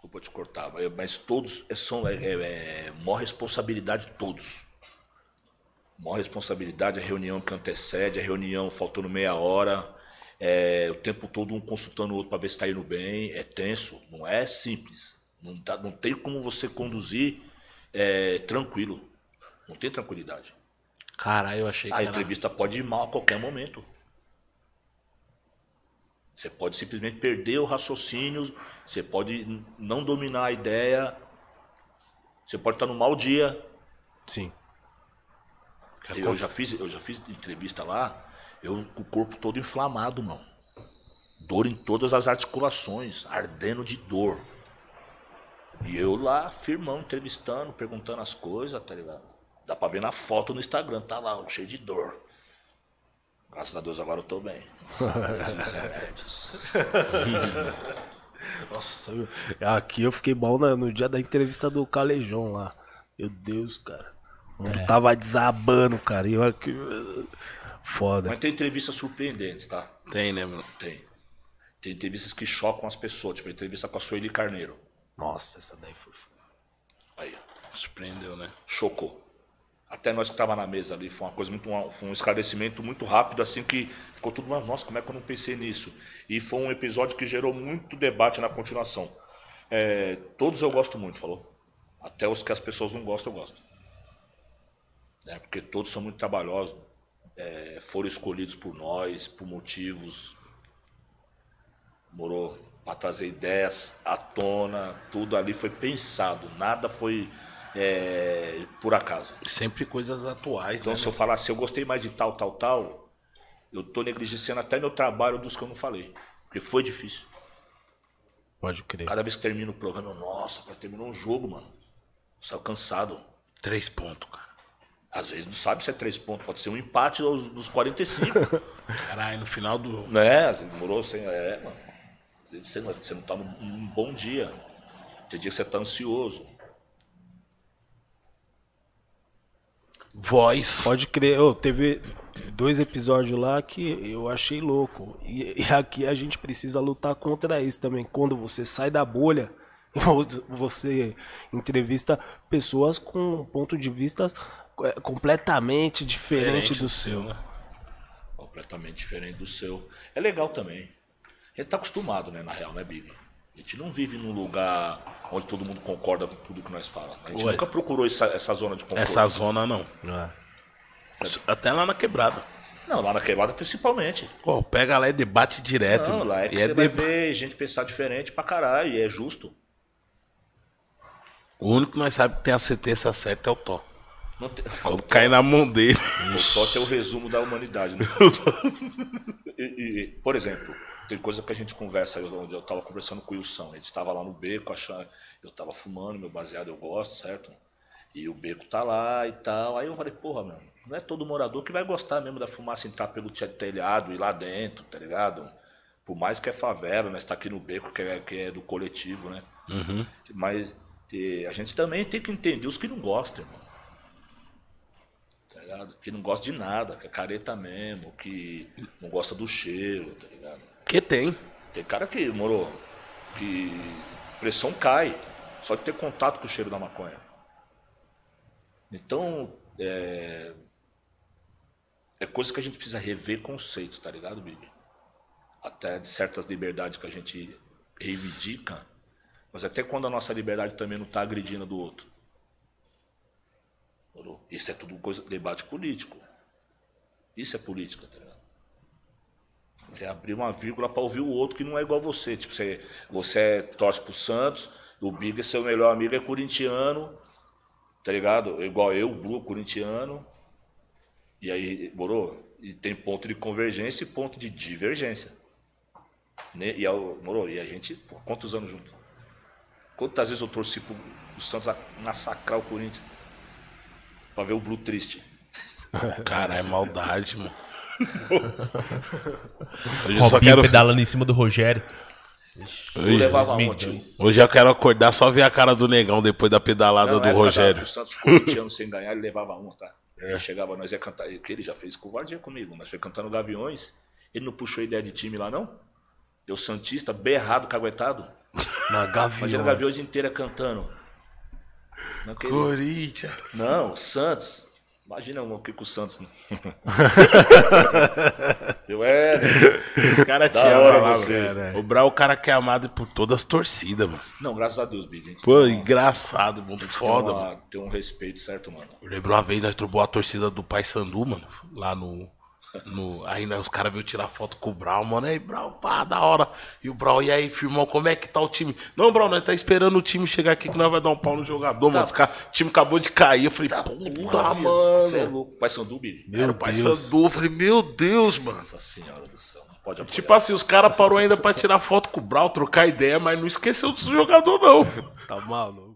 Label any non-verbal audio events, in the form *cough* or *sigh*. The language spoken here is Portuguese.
Desculpa te cortar, mas todos são. É, é, é maior responsabilidade de todos. Maior responsabilidade a reunião que antecede, a reunião faltando meia hora, é, o tempo todo um consultando o outro para ver se está indo bem. É tenso, não é simples. Não, tá, não tem como você conduzir é, tranquilo. Não tem tranquilidade. Caralho, eu achei que. A entrevista pode ir mal a qualquer momento. Você pode simplesmente perder o raciocínio, você pode não dominar a ideia, você pode estar no mau dia. Sim. Eu já fiz, eu já fiz entrevista lá, eu com o corpo todo inflamado, mano. Dor em todas as articulações, ardendo de dor. E eu lá, firmão, entrevistando, perguntando as coisas, tá ligado? Dá pra ver na foto no Instagram, tá lá, cheio de dor. Graças a Deus agora eu tô bem. *laughs* Nossa, aqui eu fiquei mal no dia da entrevista do Calejão lá. Meu Deus, cara. É. Tava desabando, cara. E eu aqui. Foda. Mas tem entrevistas surpreendentes, tá? Tem, né, mano? Tem. Tem entrevistas que chocam as pessoas, tipo a entrevista com a Sueli Carneiro. Nossa, essa daí foi. Aí. Surpreendeu, né? Chocou. Até nós que tava na mesa ali, foi uma coisa muito. Foi um esclarecimento muito rápido, assim que ficou tudo. Nossa, como é que eu não pensei nisso? E foi um episódio que gerou muito debate na continuação. É, todos eu gosto muito, falou? Até os que as pessoas não gostam, eu gosto. É, porque todos são muito trabalhosos, é, foram escolhidos por nós, por motivos. Morou para trazer ideias à tona, tudo ali foi pensado, nada foi é, por acaso. Sempre coisas atuais. Então, né? se eu falar assim, eu gostei mais de tal, tal, tal, eu tô negligenciando até meu trabalho dos que eu não falei. Porque foi difícil. Pode crer. Cada vez que termina o programa, eu, nossa, terminou um jogo, mano. Saiu cansado. Três pontos, cara. Às vezes não sabe se é três pontos, pode ser um empate dos, dos 45. *laughs* Caralho, no final do. Né? Demorou sem. É, mano. Você não, você não tá num, num bom dia. Tem dia que você tá ansioso. Voz. Pode crer. Oh, teve dois episódios lá que eu achei louco. E, e, aqui a gente precisa lutar contra isso também. Quando você sai da bolha, *laughs* você entrevista pessoas com um ponto de vista é, completamente diferente, diferente do, do seu. Né? Completamente diferente do seu. É legal também. A gente tá acostumado, né, na real, né, Big? A gente não vive num lugar onde todo mundo concorda com tudo que nós falamos. A gente Ué. nunca procurou essa, essa zona de conforto. Essa zona não. É. Até lá na quebrada. Não, lá na quebrada principalmente. Pô, pega lá e debate direto. Não, lá é que e você é vai ver gente pensar diferente pra caralho, e é justo. O único que nós sabe que tem a certeza certa é o Tó. Tem... *laughs* Quando cai na mão dele. O Tó é o resumo da humanidade. Né? *laughs* e, e, por exemplo, tem coisa que a gente conversa, eu, eu tava conversando com o Wilson, a gente estava lá no beco, achando, eu tava fumando, meu baseado eu gosto, certo? E o beco tá lá e tal. Aí eu falei, porra, meu, não é todo morador que vai gostar mesmo da fumaça entrar pelo telhado e lá dentro, tá ligado? Por mais que é favela, né? Está aqui no beco, que é, que é do coletivo, né? Uhum. Mas e a gente também tem que entender os que não gostam, irmão. Tá ligado? Que não gosta de nada, que é careta mesmo, que não gosta do cheiro, tá ligado? Que tem. Tem cara que, moro, que pressão cai só de ter contato com o cheiro da maconha. Então, é, é coisa que a gente precisa rever conceitos, tá ligado, Bibi? Até de certas liberdades que a gente reivindica, mas até quando a nossa liberdade também não está agredindo a do outro. Isso é tudo coisa, debate político. Isso é política, tá ligado? Você abrir uma vírgula para ouvir o outro que não é igual a você. Tipo, você, você torce pro Santos, o Big, seu melhor amigo, é corintiano, tá ligado? Igual eu, o Blue, corintiano. E aí, morou? E tem ponto de convergência e ponto de divergência. Né? E, a, morou? E a gente, por quantos anos juntos? Quantas vezes eu torci pro, o Santos massacrar o Corinthians? Pra ver o Blue triste. *laughs* Cara, é maldade, mano. Hoje eu só quero... pedalando em cima do Rogério. Hoje, levava Hoje eu quero acordar só ver a cara do negão depois da pedalada Não, do Rogério. O Santos corintiano sem ganhar, ele levava um, tá? É. Ele chegava, nós ia cantar. Que ele já fez covardia comigo. Nós foi cantando Gaviões. Ele não puxou ideia de time lá, não? Deu Santista, berrado, caguetado. Na Gaviões. Imagina Gaviões inteira cantando. Naquele... Corinthians. Não, Santos. Imagina o que com o Santos. Né? *laughs* Eu é. Né? Os caras te amam você. Cara. O Brau é o cara que é amado por todas as torcidas, mano. Não, graças a Deus, Big. Pô, engraçado, muito foda, tem uma, mano. Tem um respeito, certo, mano? Eu lembro uma vez nós trombou a torcida do Pai Sandu, mano, lá no no, aí né, os caras veio tirar foto com o Brown, mano. Aí, Brown, pá, da hora. E o Brown, e aí, firmão, como é que tá o time? Não, Brown, nós tá esperando o time chegar aqui que nós vai dar um pau no jogador, tá. mano. Os cara, o time acabou de cair. Eu falei, tá, puta, mano. Você é louco. Pai Sandu, Billy? Meu Era o Pai Sandu. Eu falei, meu Deus, mano. Nossa senhora do céu. Pode tipo assim, os caras parou ainda pra tirar foto com o Brown, trocar ideia, mas não esqueceu do jogador, não. Tá maluco.